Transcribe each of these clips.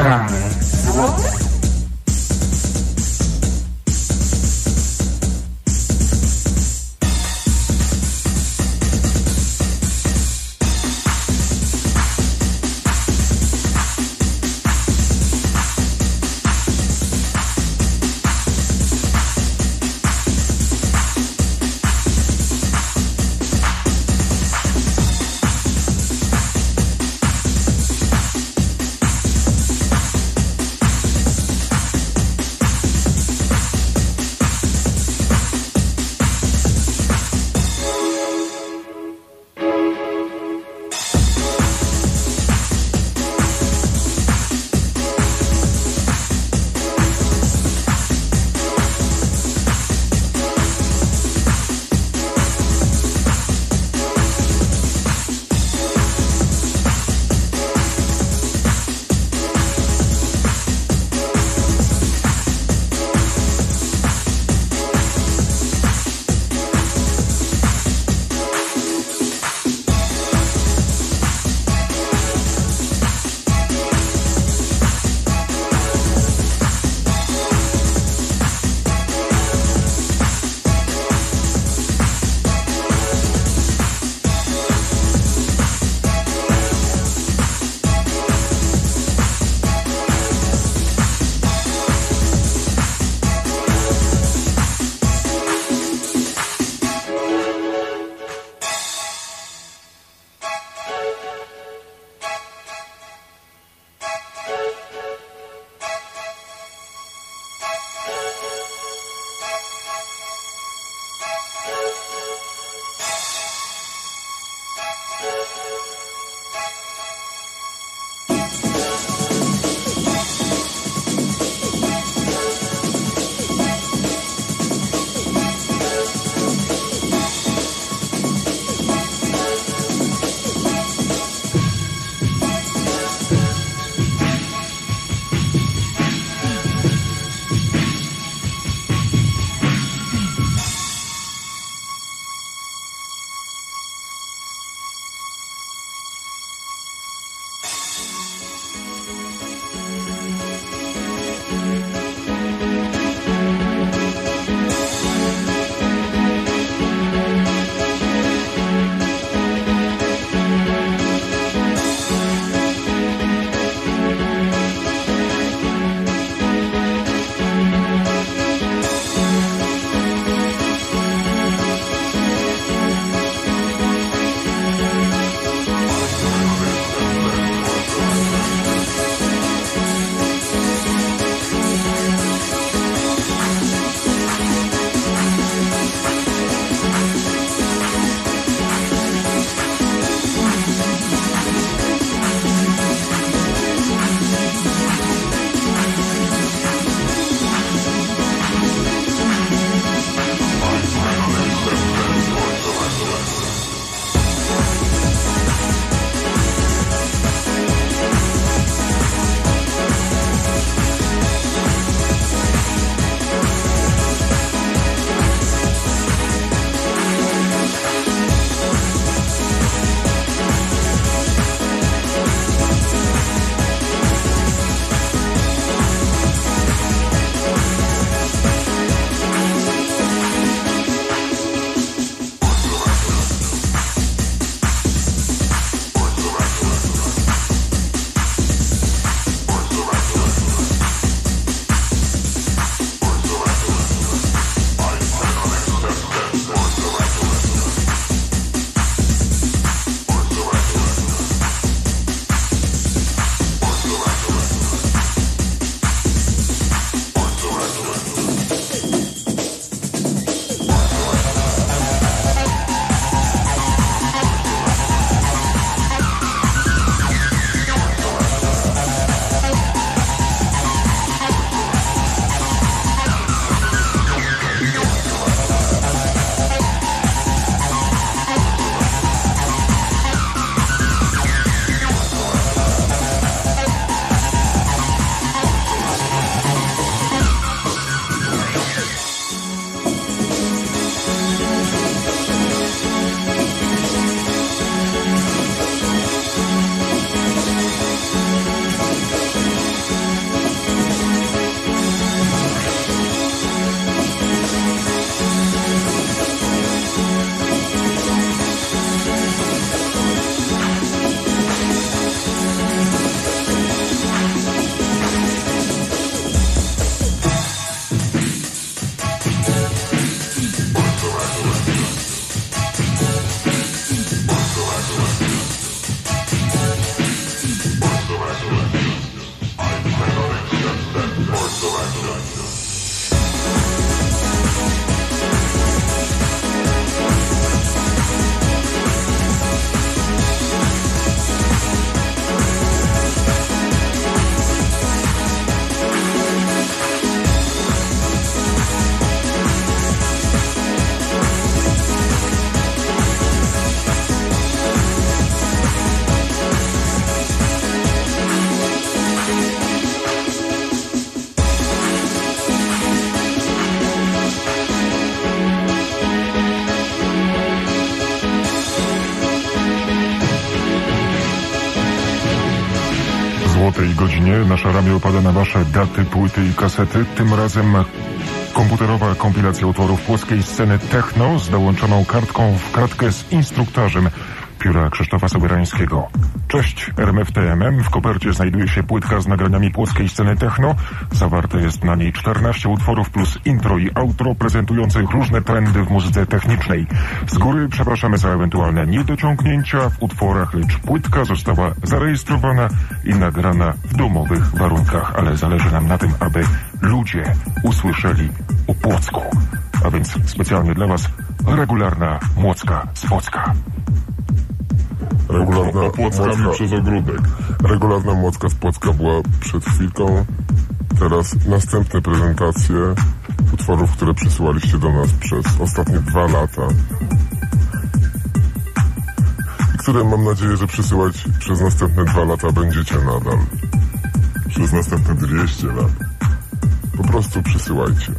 strane godzinie. Nasze ramię opada na wasze daty, płyty i kasety. Tym razem komputerowa kompilacja utworów płockiej sceny techno z dołączoną kartką w kratkę z instruktarzem pióra Krzysztofa Sobierańskiego. Cześć, RMFTMM. W kopercie znajduje się płytka z nagraniami płockiej sceny techno. Zawarte jest na niej 14 utworów plus intro i outro prezentujących różne trendy w muzyce technicznej. Z góry przepraszamy za ewentualne niedociągnięcia w utworach, lecz płytka została zarejestrowana i nagrana w domowych warunkach, ale zależy nam na tym, aby ludzie usłyszeli o Płocku. A więc specjalnie dla Was regularna Młocka z Płocka. Regularna młocka, przez ogródek. regularna młocka z Płocka była przed chwilką. Teraz następne prezentacje utworów, które przysyłaliście do nas przez ostatnie dwa lata. I które mam nadzieję, że przysyłać przez następne dwa lata będziecie nadal. Przez następne 200 lat. Po prostu przysyłajcie.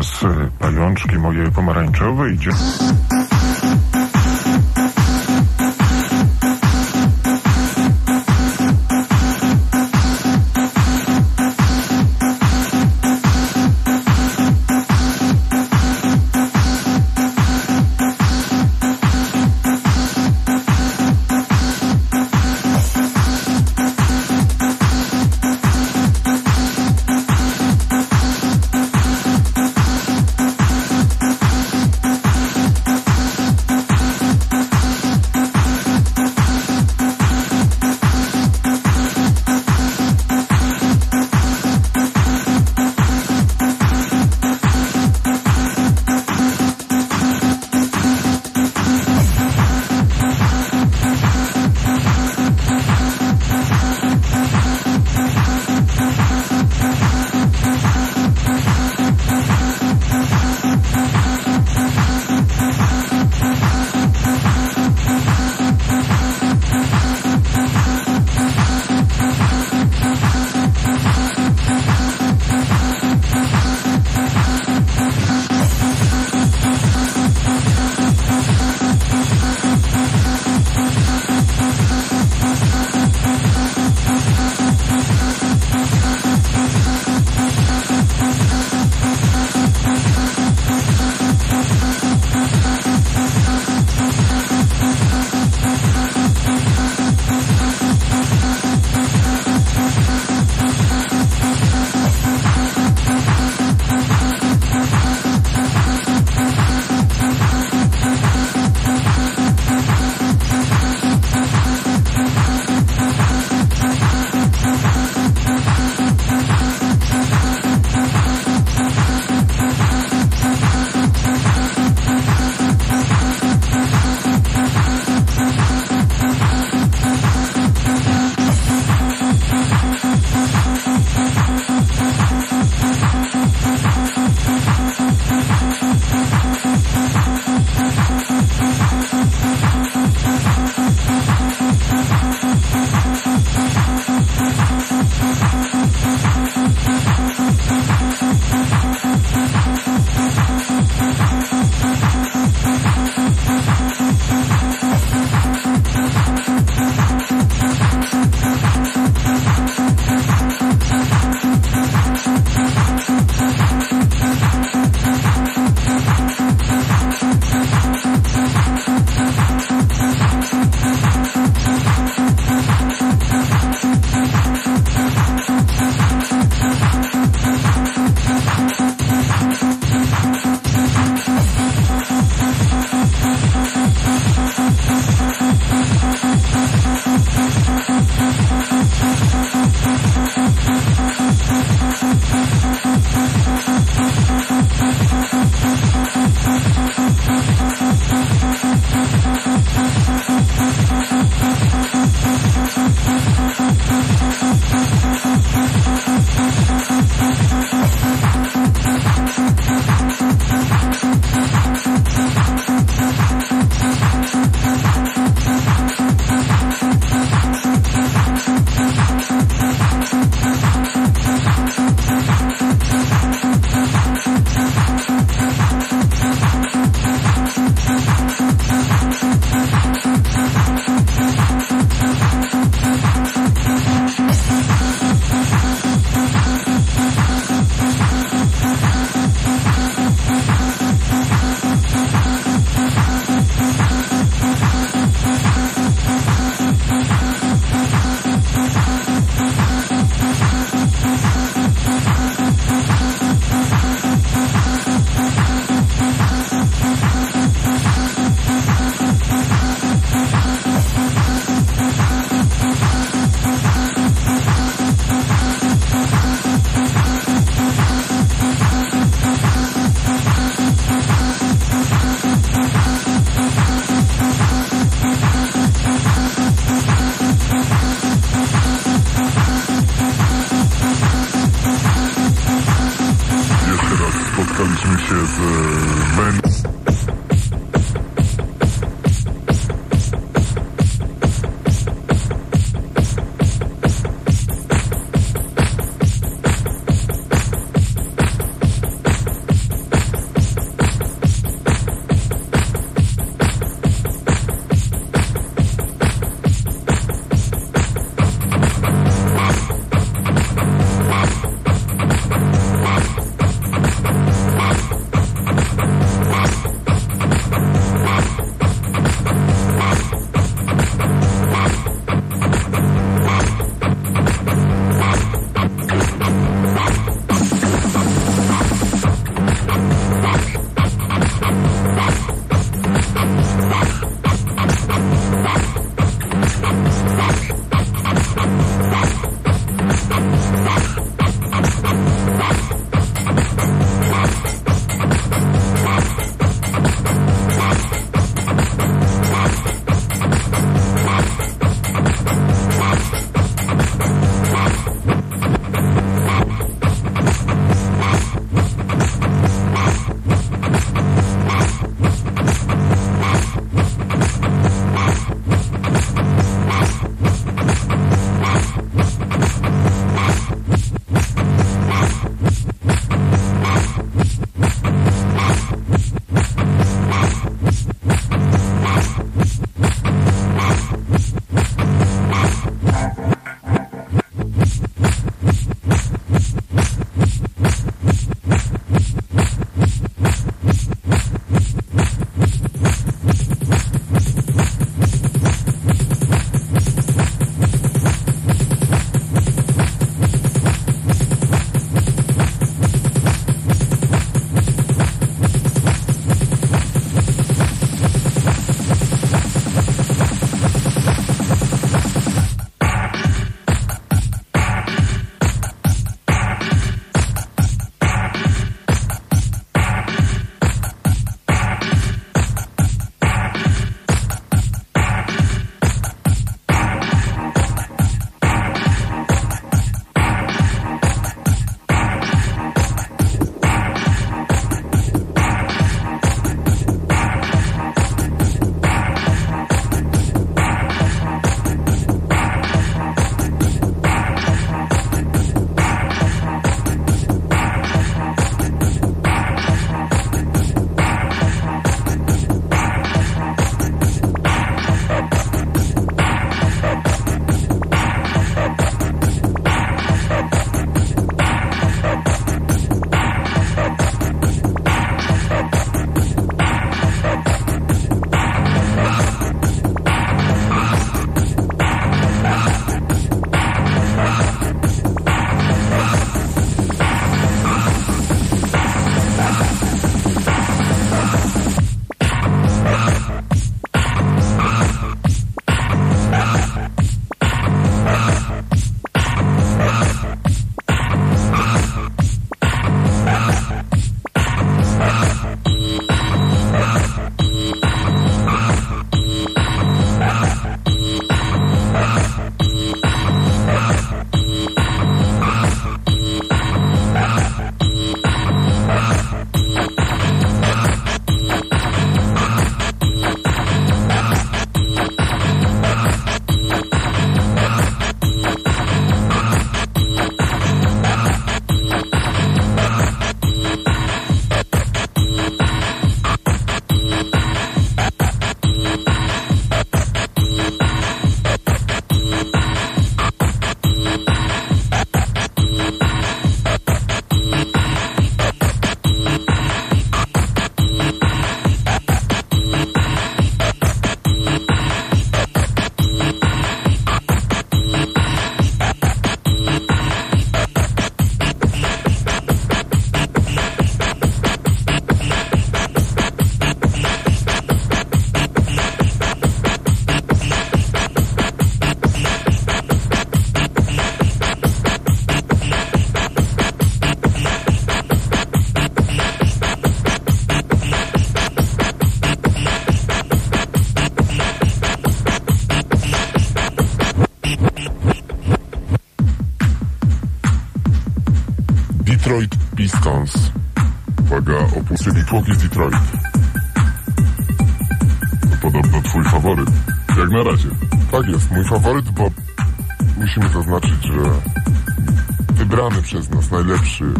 Teraz pajączki moje pomarańczowe idzie.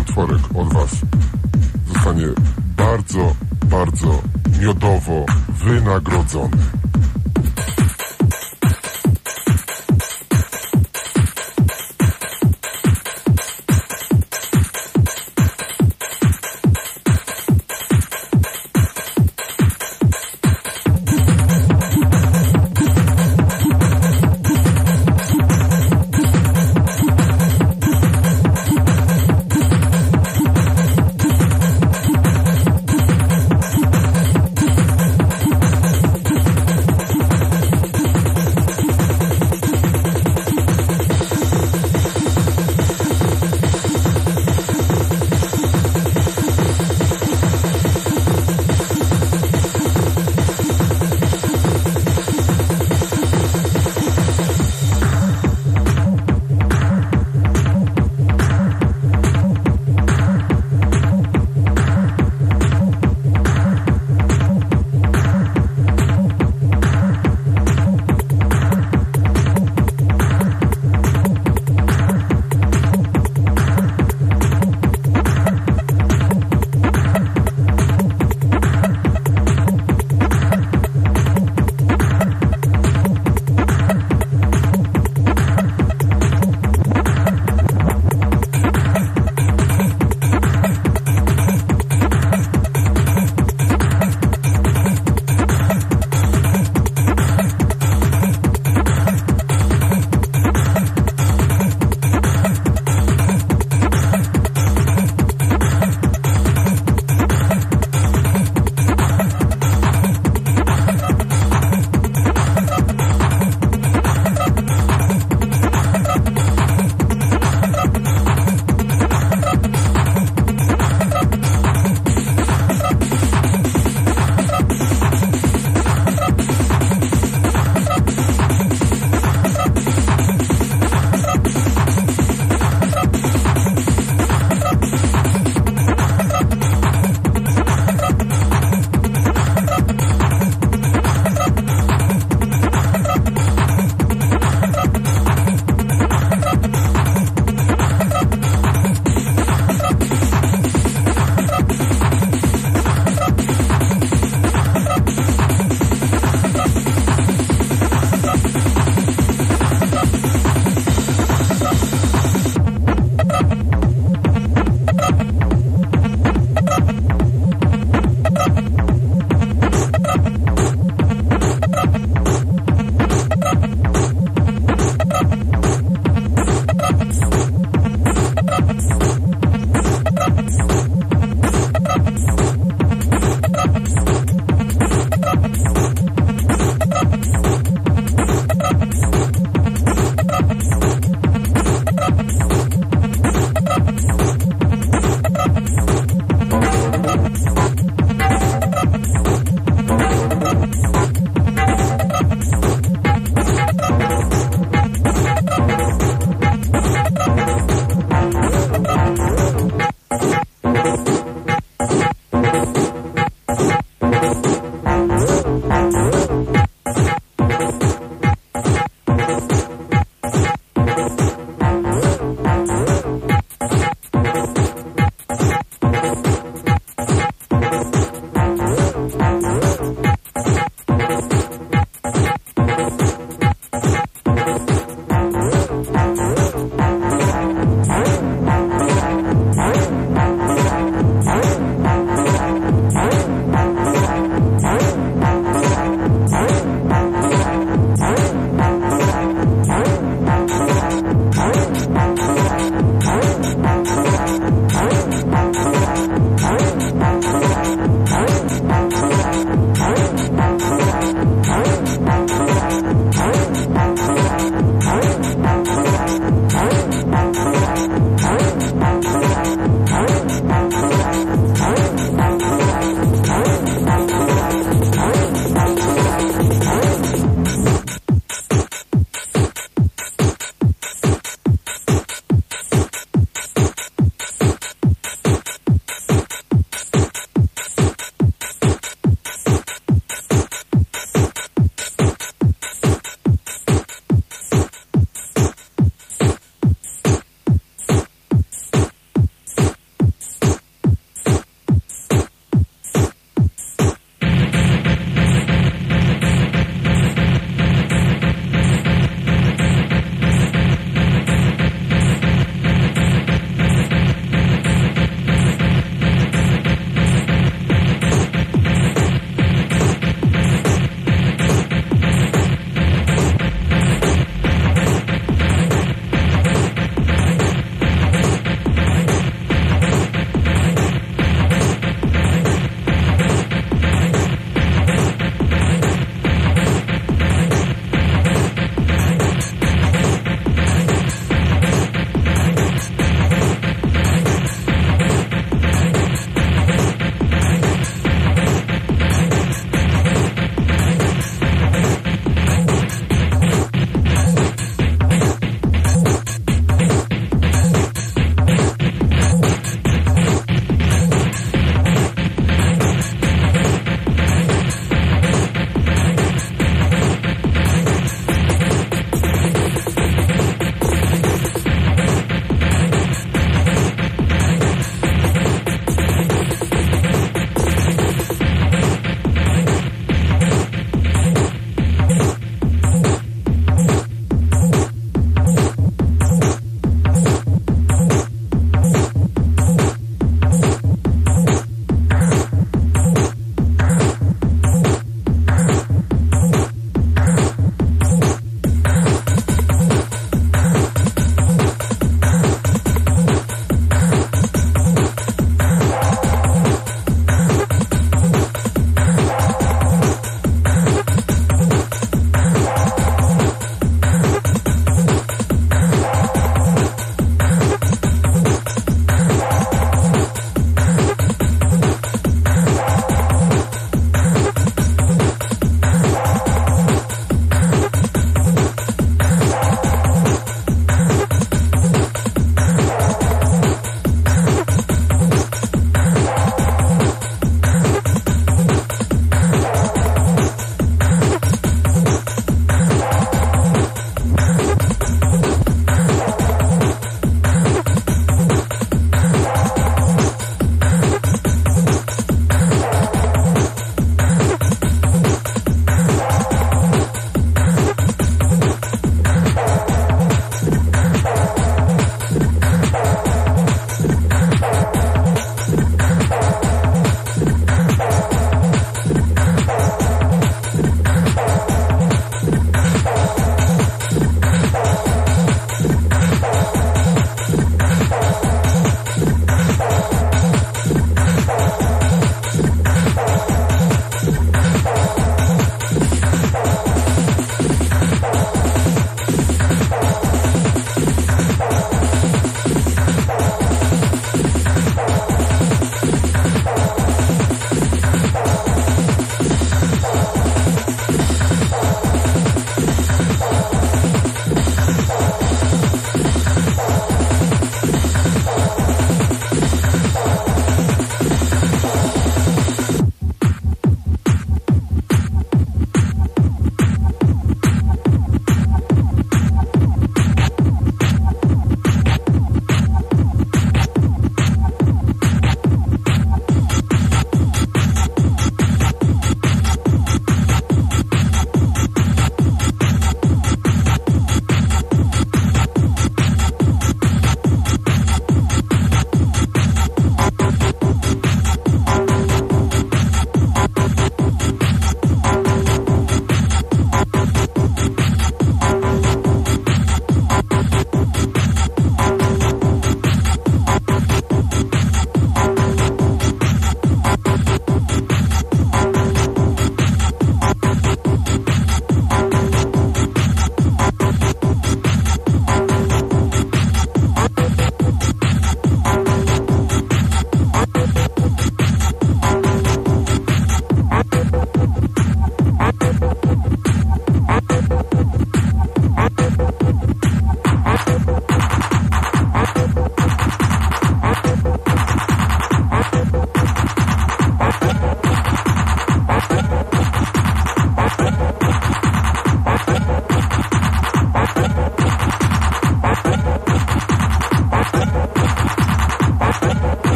Utworek od was zostanie bardzo, bardzo miodowo wynagrodzony.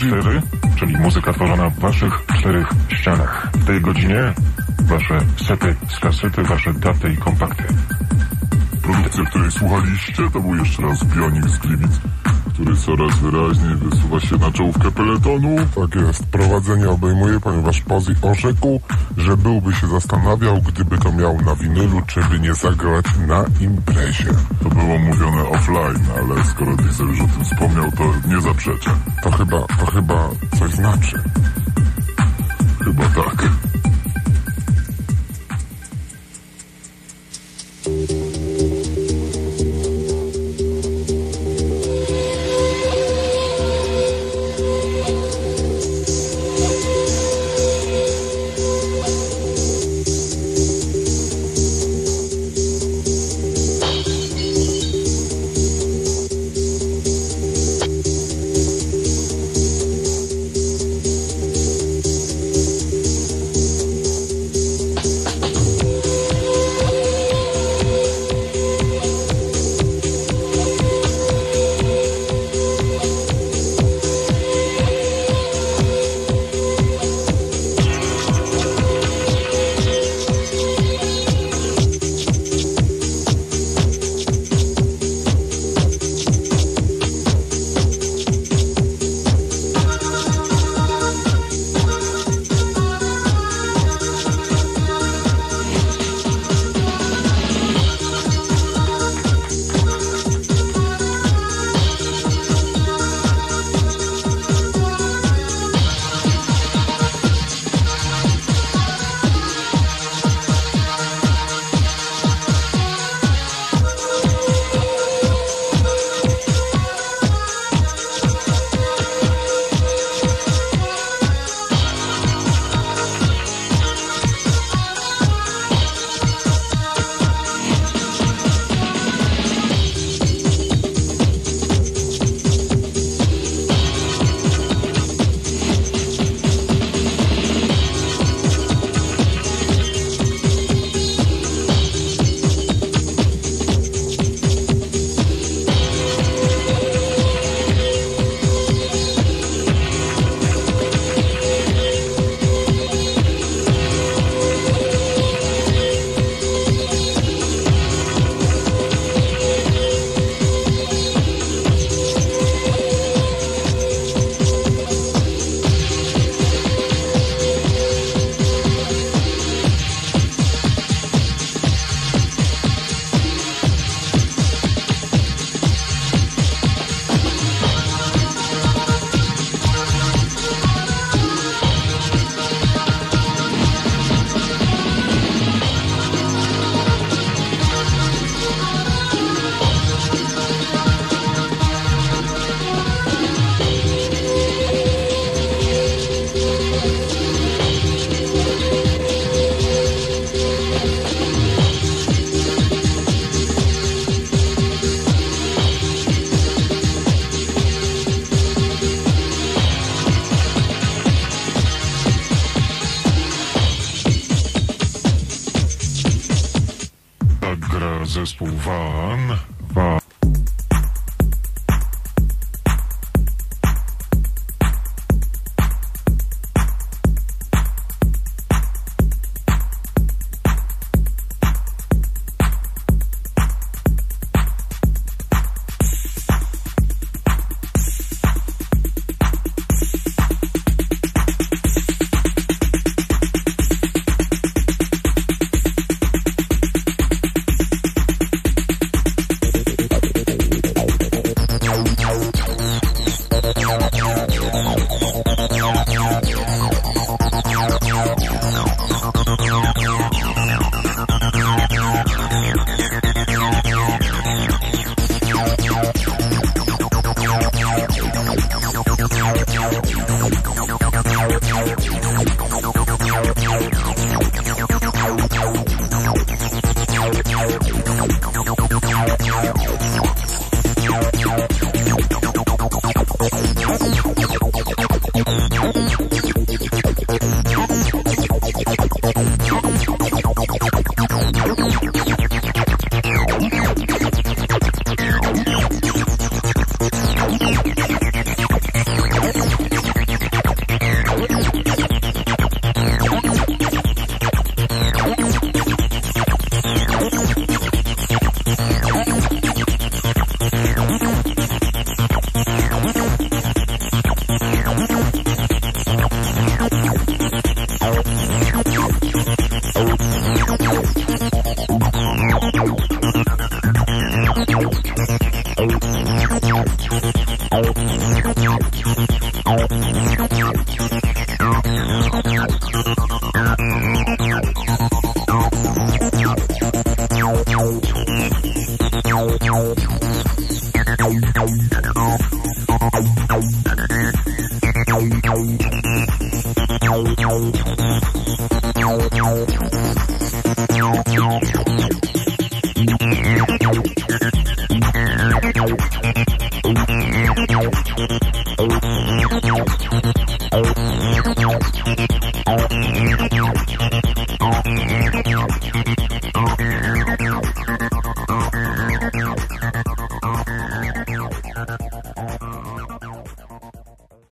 M4, czyli muzyka tworzona w waszych czterech ścianach. W tej godzinie wasze sety z kasety, wasze daty i kompakty. Produkcja, której słuchaliście, to był jeszcze raz Pionik z Gliwic, który coraz wyraźniej wysuwa się na czołówkę peletonu. Tak jest, prowadzenie obejmuje, ponieważ Pozi orzekł, że byłby się zastanawiał, gdyby to miał na winylu, czy by nie zagrać na imprezie. To było mówione offline, ale skoro Diesel już o tym wspomniał, to nie zaprzeczę. To chyba, to chyba coś znaczy. Chyba tak. Zespół Van.